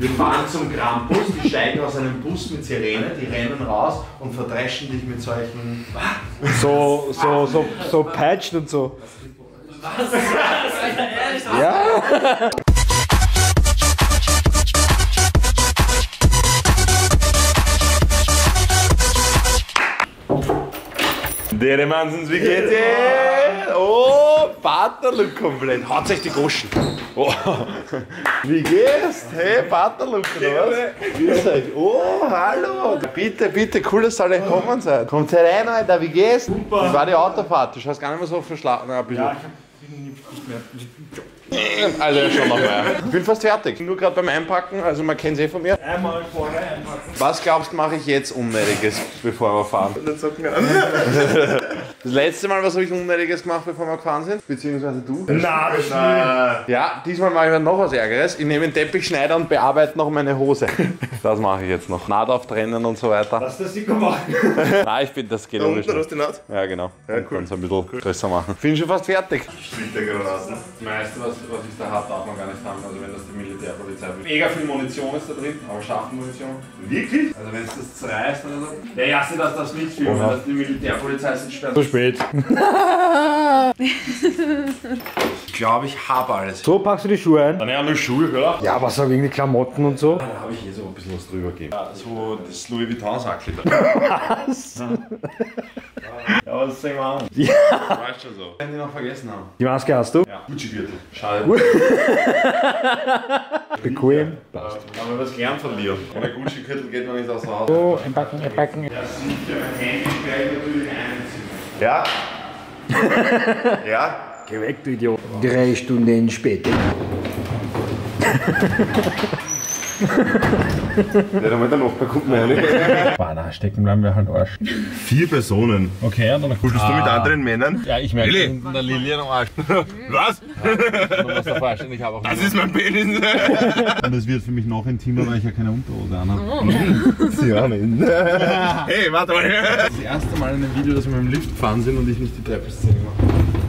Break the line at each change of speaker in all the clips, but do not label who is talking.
Wir fahren zum Krampus, die steigen aus einem Bus mit Sirene, die rennen raus und verdreschen dich mit solchen.
So, so, so, so patched und so. Ja.
Dere Mansens, wie geht's dir? Oh, Vaterlook komplett. Haut euch die Goschen. Oh. Wie geht's? Hey, Vaterlook, oder was? Grüß euch. Oh, hallo. Bitte, bitte, cool, dass ihr alle gekommen seid. Kommt herein, Alter, wie geht's? Super. Das war die Autofahrt, du schaust gar nicht mehr so verschlafen. Ja, ein bisschen. Also schon noch mehr. Ich bin fast fertig. Nur gerade beim Einpacken, also man kennt es eh von mir.
Einmal vorher einpacken.
Was glaubst du, mache ich jetzt Unnötiges, bevor wir fahren? Das letzte Mal, was habe ich Unnötiges gemacht, bevor wir gefahren sind? Beziehungsweise du?
Na, das stimmt.
Ja, diesmal mache ich noch was Ärgeres. Ich nehme einen Teppichschneider und bearbeite noch meine Hose. Das mache ich jetzt noch. Naht auftrennen und so weiter.
Lass das nicht machen.
Nein, ich finde, das geht
Da unten hast du die Naht?
Ja, genau. Ja,
cool.
Dann so ein bisschen größer machen. Bin schon fast fertig.
Splittergranaten.
Das meiste, was, was ich da habe, darf man gar nicht haben. Also wenn das die Militärpolizei will. Mega viel Munition ist da drin, aber scharfe Munition.
Wirklich?
Also wenn es das zerreißt oder so. Ja, ja, sie das das mitfilmen, wenn das die Militärpolizei sich sperrt.
Spät.
Ich glaube, ich habe alles.
So packst du die Schuhe ein.
Dann ja nur Schuhe, oder?
Ja, was so wegen die Klamotten und so.
Da habe ich eh so ein bisschen was drüber gegeben. Ja, so das Louis Vuitton-Sackel da.
Was?
Ja, was sehen wir an?
Ja.
Weißt schon so. Wenn die noch vergessen haben.
Die Maske hast du?
Ja. Gucci-Gürtel. Schade.
Bequem.
Passt. Aber was gelernt von dir. Ohne Gucci-Gürtel geht man nicht aus Haus.
So, einpacken, einpacken.
Ja, sicher. Mein Handy gleich natürlich einziehen.
Ja. ja.
Geh weg, du Idiot. Drei Stunden später.
Ja, dann mit der Nachbar kommt mir rein.
Bana, stecken bleiben wir halt Arsch.
Vier Personen.
Okay, und dann
Wolltest du mit anderen Männern?
Ja, ich merke
Lilly.
in der Lilien am Arsch.
Was?
Du musst dir vorstellen, ich habe auch
Das ist mein Penis.
Und es wird für mich noch intimer, weil ich ja keine Unterhose anhabe.
Sie auch nicht. Hey, warte mal.
Das erste Mal in einem Video, dass wir mit dem Lift gefahren sind und ich nicht die Treppenszene mache.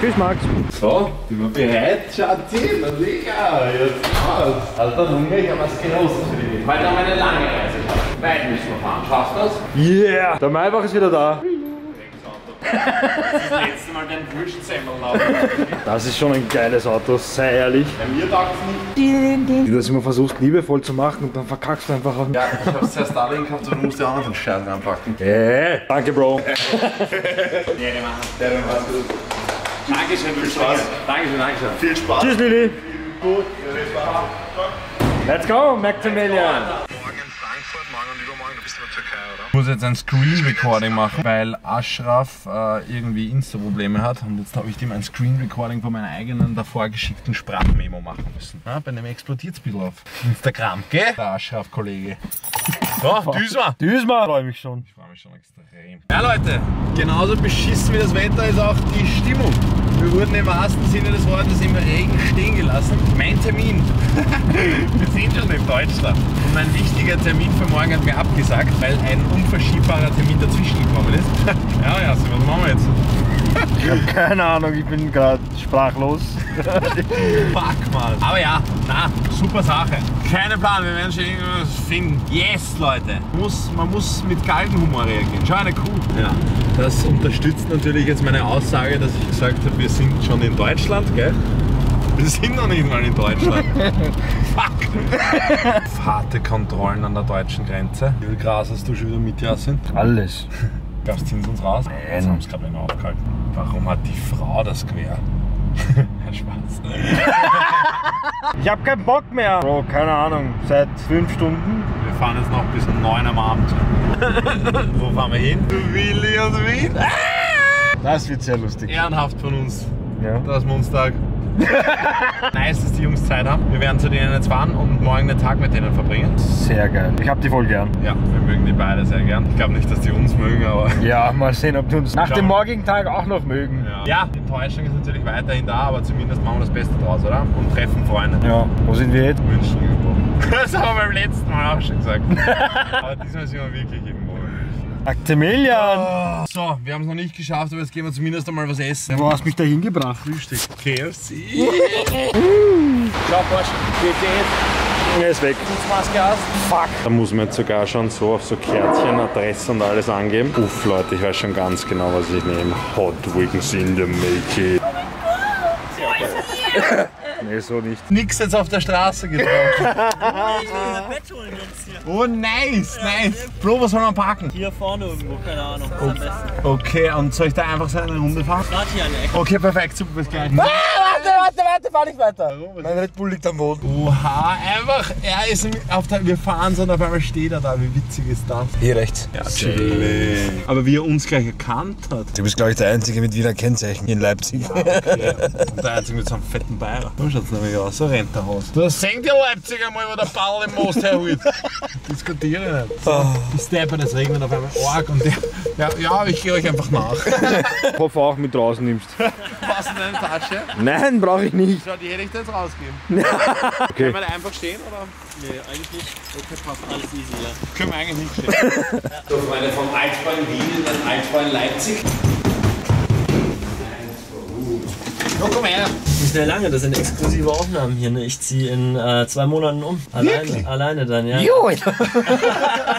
Tschüss, Max.
So, sind wir bereit? Schatzi, na sicher, jetzt was. Also dann Hunger, ich habe was Großes für dich. Heute haben wir eine lange Reise. Weit müssen wir fahren. Schaffst du das?
Yeah! Der Maybach ist wieder da.
Das letzte Mal den Wüstsemmel laufen.
Das ist schon ein geiles Auto, sei ehrlich.
Bei mir taugt es nicht.
Wie du das immer versuchst, liebevoll zu machen und dann verkackst du einfach auf.
Ja, ich habe zuerst Darling gehabt, aber du musst ja auch noch den Scheiß reinpacken.
Hey, danke, Bro.
Dankeschön, viel Spaß. Dankeschön, Dankeschön.
Viel Spaß.
Tschüss, Lilly. Let's go, Maximilian.
Ich muss jetzt ein Screen Recording machen, weil Ashraf äh, irgendwie Insta-Probleme hat. Und jetzt habe ich ihm ein Screen Recording von meiner eigenen davor geschickten Sprachmemo machen müssen. Ja, bei dem explodiert es ein bisschen auf Instagram, gell? Der Ashraf-Kollege. So, düsma.
Düsma. Freue mich schon.
Ich freue mich schon extrem. Ja Leute, genauso beschissen wie das Wetter ist auch die Stimmung. Wir wurden im wahrsten Sinne des Wortes im Regen stehen gelassen. Mein Termin, wir sind schon in Deutschland. Und mein wichtiger Termin für morgen hat mir abgesagt, weil ein unverschiebbarer Termin dazwischen gekommen ist. Ja, ja, so, was machen wir jetzt?
Ich habe keine Ahnung, ich bin gerade sprachlos.
Fuck mal. Aber ja, na, super Sache. Keine Plan, wir werden schon irgendwas finden. Yes, Leute. Muss, man muss mit Galgenhumor reagieren. Schau eine Kuh. Ja. Das unterstützt natürlich jetzt meine Aussage, dass ich gesagt habe, wir sind schon in Deutschland, gell? Wir sind noch nicht mal in Deutschland. Fuck. Harte Kontrollen an der deutschen Grenze. Wie viel Gras hast du schon wieder mit Jasin?
Alles.
Du, ziehen uns raus? Jetzt haben sie gerade einen aufgehalten. Warum hat die Frau das Gewehr? Spaß.
Ich habe keinen Bock mehr. Bro, keine Ahnung, seit fünf Stunden.
Wir fahren jetzt noch bis um 9 am Abend. Wo fahren wir hin? Willi und Wien.
Das wird sehr lustig.
Ehrenhaft von uns,
Ja.
das Monstag. nice, dass die Jungs Zeit haben. Wir werden zu denen jetzt fahren und morgen den Tag mit denen verbringen.
Sehr geil. Ich hab die voll gern.
Ja, wir mögen die beide sehr gern. Ich glaube nicht, dass die uns mögen, aber.
Ja, mal sehen, ob die uns nach dem morgigen Tag auch noch mögen.
Ja, die Enttäuschung ist natürlich weiterhin da, aber zumindest machen wir das Beste draus, oder? Und treffen Freunde.
Ja, wo sind wir jetzt?
München. Das haben wir beim letzten Mal auch schon gesagt. aber diesmal sind wir wirklich irgendwo.
Maximilian!
So, wir haben es noch nicht geschafft, aber jetzt gehen wir zumindest einmal was essen.
Wo hast du mich da hingebracht?
Frühstück. KFC. Ciao, Porsche. Jetzt?
Er ist weg.
Maske hast.
Fuck. Da muss man jetzt sogar schon so auf so Kärtchen, Adresse und alles angeben. Uff, Leute, ich weiß schon ganz genau, was ich nehme. Hot Wings in the making. Nee, so nicht.
Nix jetzt auf der Straße getroffen. Oh, nice, nice. Bro, was soll man parken?
Hier vorne irgendwo, keine Ahnung.
Okay, und soll ich da einfach so eine Runde fahren?
Gerade hier Ecke.
Okay, perfekt, super, bis gleich.
Warte, warte, warte, fahr nicht weiter. Mein Red Bull liegt am Boden.
Oha, einfach, er ist auf der, wir fahren so und auf einmal steht er da. Wie witzig ist das?
Hier rechts.
Ja, chillig. Aber wie er uns gleich erkannt hat.
Du bist, glaube ich, der Einzige mit Wiener Kennzeichen in Leipzig.
Okay. Und der Einzige mit so einem fetten Bayer. So schaut's nämlich aus, so rennt der Haus. Du senkt der Leipzig einmal, wo der Ball im Most herholt. Diskutiere nicht. So, Bis der das regnet auf einmal arg und der, ja, ja, ich gehe euch einfach nach.
Ich hoffe auch mit raus nimmst.
Was in deine Tasche?
Nein, brauche ich nicht.
Schau, die hätte ich jetzt rausgeben.
Okay.
Können wir da einfach stehen oder?
Nee, eigentlich nicht. Okay, passt. Alles easy, ja.
Können wir eigentlich nicht stehen.
Doch meine vom Altbahn Wien in den Altbahn Leipzig.
No, komm her.
Nicht mehr lange, das sind exklusive Aufnahmen hier. Ne? Ich ziehe in äh, zwei Monaten um. Alleine, alleine dann, ja.
Jo,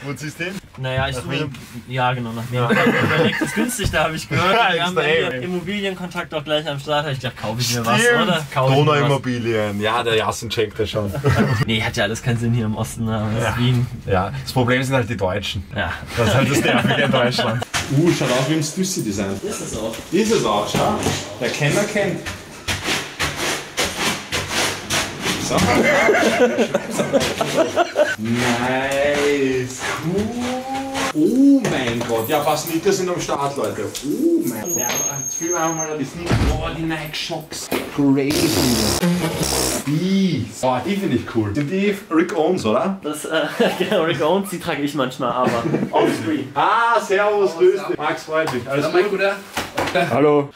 Wo ziehst du hin?
Naja, ich suche. Ja, genau, nach Wien. Überlegt ist günstig, da habe ich gehört. Wir haben hier Immobilienkontakt auch gleich am Start. Ich dachte, kaufe ich mir was, oder? Kaufe ich mir was.
Donauimmobilien. Ja, der Jassen checkt das schon.
Nee, hat ja alles keinen Sinn hier im Osten. ne? Aber das ist Wien.
Ja, das Problem sind halt die Deutschen.
Ja.
Das ist halt das Nervige in Deutschland.
Uh, schaut aus wie ein Stüssi-Design.
Ist es auch.
Ist es auch, schau. Der Kenner kennt. So. nice, cool. Oh mein Gott, ja, ein paar Sneaker sind am Start, Leute. Oh mein Gott. Ja, jetzt filmen wir einfach mal die Sneaker. Oh, die Nike Shocks. Crazy. Die. Oh, die finde ich cool. Sind die Rick Owens, oder?
Das, äh, genau, Rick Owens, die trage ich manchmal, aber offscreen.
Ah, servus, grüß dich. Max, freut mich. Alles gut?
Hallo.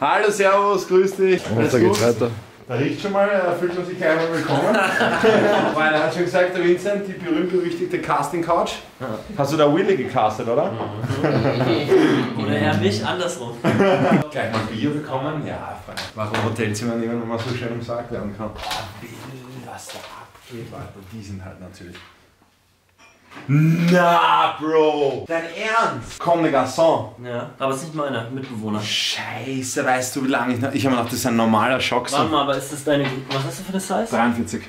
Hallo, servus, grüß dich. Alles
Da geht's weiter.
Da riecht schon mal, da fühlt man sich gleich mal willkommen. Weil er hat schon gesagt, der Vincent, die berühmt-berüchtigte Casting-Couch. Hast du da Willy gecastet, oder?
Oder eher mich, andersrum.
Gleich mal Bier bekommen? Ja, frei. Warum Hotelzimmer nehmen, wenn man so schön im Sarg werden kann? Bill, was da abgeht, Leute, die sind halt natürlich. Na, Bro! Dein Ernst? Komm, ne Garçon.
Ja, aber es ist nicht meine Mitbewohner.
Scheiße, weißt du, wie lange ich noch. Ich habe mir gedacht, das ist ein normaler Schock.
Warte mal, aber ist das deine. Was hast du für eine Size?
43.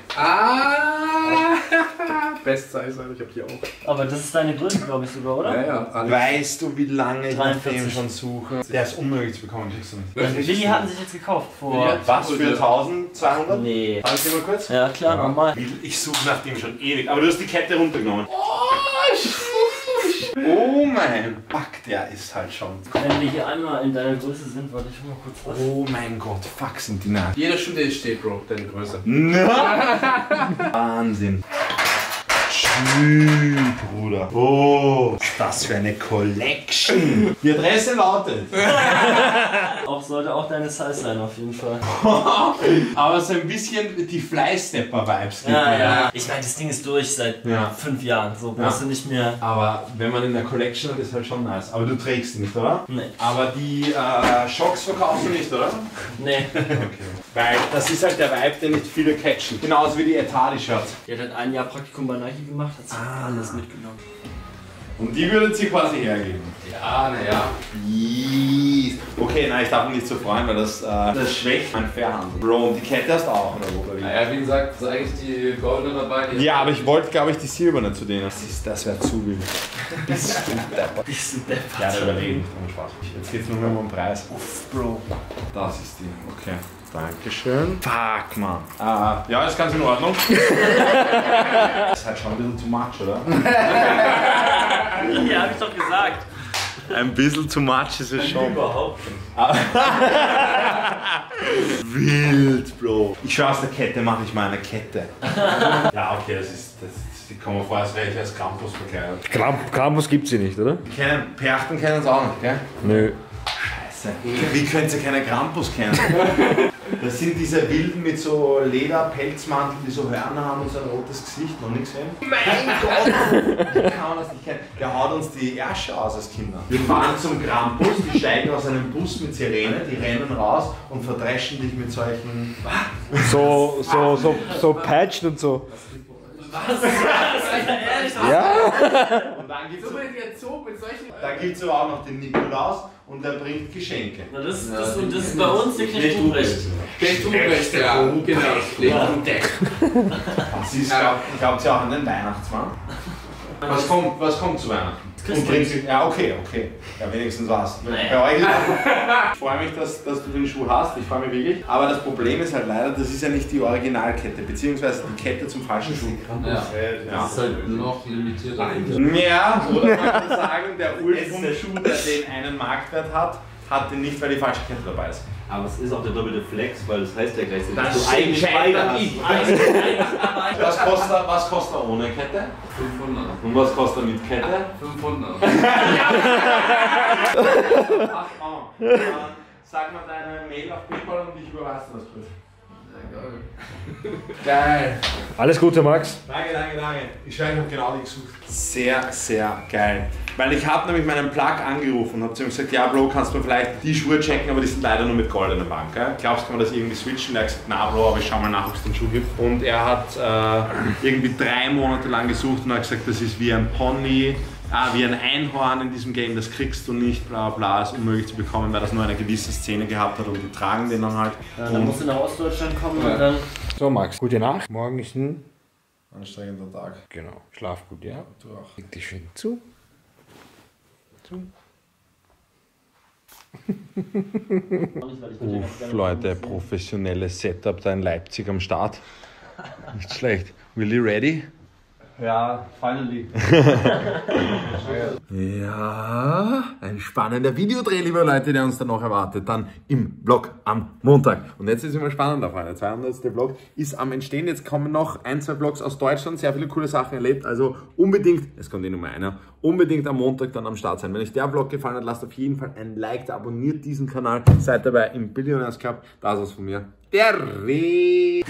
Best Size, ich hab die auch.
Aber das ist deine Größe, glaube ich sogar, oder?
Ja, ja.
Weißt du, wie lange ich nach
43.
dem schon suche? Der ist unmöglich zu bekommen, kriegst du nicht.
Willi hatten sich jetzt gekauft vor.
Was für 1200?
Nee.
Alles mal kurz?
Ja, klar, normal.
Ich suche nach dem schon ewig, aber du hast die Kette runtergenommen. Oh mein. Fuck, der ist halt schon.
Wenn wir hier einmal in deiner Größe sind, warte ich mal kurz was.
Oh mein Gott, fuck sind die nah.
Jeder Schuh, der steht, Bro, deine Größe.
Wahnsinn. Schön, Bruder. Oh, ist das für eine Collection. Die Adresse lautet.
Auch sollte auch deine Size sein, auf jeden Fall.
Aber so ein bisschen die Flystepper-Vibes. gibt
Ja,
mir,
ja. Ich meine, das Ding ist durch seit
Ja.
fünf Jahren. So brauchst du nicht mehr.
Aber wenn man in der Collection hat, ist halt schon nice. Aber du trägst nicht, oder?
Nee.
Aber die äh, Shocks verkaufst du nicht, oder?
Nee.
Weil das ist halt der Vibe, den nicht viele catchen. Genauso wie die Etadi-Shirts.
Die hat halt ein Jahr Praktikum bei Nike gemacht, hat sich alles mitgenommen.
Und die würdet sie quasi hergeben.
Ja, naja.
Okay, nein, ich darf mich nicht so freuen, weil das, äh, das schwächt mein Fairhandel. Bro, und die Kette hast du auch, oder wo?
Naja, wie gesagt, das ist eigentlich die goldene dabei. Die
Ja, aber ich wollte, glaube ich, die silberne zu denen. Das, ist- das wäre zu wild. Bist du deppert.
Bist du deppert.
Ja, überlegen. Ohne Spaß. Jetzt geht's nur mehr um den Preis. Uff, Bro. Das ist die. Okay. Dankeschön. Fuck, man. Äh, ja, ist ganz in Ordnung. das ist halt schon ein bisschen too much, oder?
Ja, hab ich doch gesagt.
Ein bisschen too much ist es schon.
Überhaupt
Wild, Bro. Ich schwör, aus der Kette mache ich mal eine Kette. ja, okay, das ist. Das, die kommen vor, als wäre ich als Krampus verkleidet.
Kramp Krampus gibt's hier nicht, oder?
Die kennen, Perchten kennen es auch nicht, gell?
Nö.
Scheiße. Wie könnt ihr keine Krampus kennen? Das sind diese Wilden mit so Lederpelzmantel, die so Hörner haben und so ein rotes Gesicht. Noch nichts gesehen? Mein Gott! Wie kann man das nicht kennen? Der haut uns die Ärsche aus als Kinder. Wir fahren zum Krampus, die steigen aus einem Bus mit Sirene, die rennen raus und verdreschen dich mit solchen.
So, so, so, so patched und so.
Und dann gibt's
So so mit solchen.
Da gibt es aber auch noch den Nikolaus und der bringt Geschenke.
Na, das, das, und das ist bei uns der Knecht Ruprecht.
Unrecht, ja. Genau. Unrecht.
Das ist, glaub, glaubt ihr auch an den Weihnachtsmann? Was kommt, was kommt zu Weihnachten? Und ja, okay, okay. Ja, wenigstens was. Euch ist Ich freue mich, dass, dass du den Schuh hast. Ich freue mich wirklich. Aber das Problem ist halt leider, das ist ja nicht die Originalkette, beziehungsweise die Kette zum falschen Schuh.
Ja.
Ja.
Das ist halt noch limitierter.
Ja, oder man kann sagen, der Ursprungsschuh, der den einen Marktwert hat, hat den nicht, weil die falsche Kette dabei ist.
Aber es ist auch der doppelte Flex, weil das heißt ja
Das
dass du eigentlich beide hast.
Was kostet, er- was kostet er ohne Kette?
500.
Und was kostet er mit Kette?
500.
Ach, oh. Dann Sag mal deine Mail auf PayPal und ich überweise das kurz. Geil.
Alles Gute, Max.
Danke, danke, danke. Ich schreibe, ich habe genau die gesucht. Sehr, sehr geil. Weil ich habe nämlich meinen Plug angerufen und habe zu ihm gesagt, ja Bro, kannst du mir vielleicht die Schuhe checken, aber die sind leider nur mit goldener Bank. Gell? Glaubst du, kann man das irgendwie switchen? Er hat gesagt, na Bro, aber ich schau mal nach, ob es den Schuh gibt. Und er hat äh, irgendwie drei Monate lang gesucht und hat gesagt, das ist wie ein Pony, ah, wie ein Einhorn in diesem Game, das kriegst du nicht, bla bla, ist unmöglich zu bekommen, weil das nur eine gewisse Szene gehabt hat und die tragen den dann halt.
Ja, dann musst du nach Ostdeutschland kommen und dann.
So, Max, gute Nacht. Morgen ist ein.
Anstrengender Tag.
Genau. Schlaf gut, ja?
Du auch.
Leg dich schön zu. Zu. Uff, Leute, professionelles Setup da in Leipzig am Start. Nicht schlecht. Really ready?
Ja, finally.
Ja, ein spannender Videodreh, liebe Leute, der uns dann noch erwartet, dann im Vlog am Montag. Und jetzt ist es immer spannender, Freunde. 200. Vlog ist am Entstehen. Jetzt kommen noch ein, zwei Vlogs aus Deutschland, sehr viele coole Sachen erlebt. Also unbedingt, es kommt eh nur mal einer, unbedingt am Montag dann am Start sein. Wenn euch der Vlog gefallen hat, lasst auf jeden Fall ein Like da, abonniert diesen Kanal, seid dabei im Billionaires Club. Das war's von mir. Der Reh.